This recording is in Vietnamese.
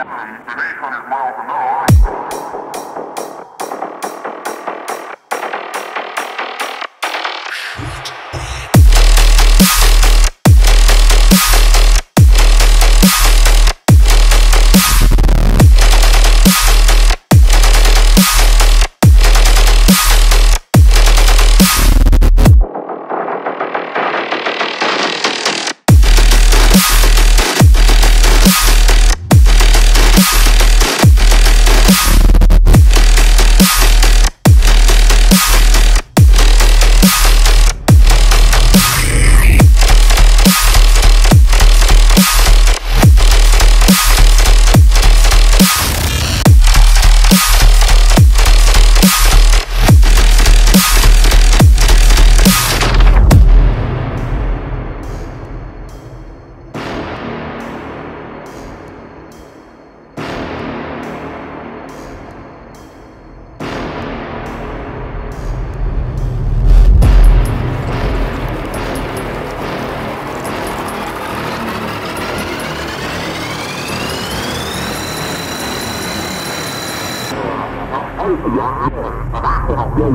the reason is well to know. Dạ, anh là bác học viên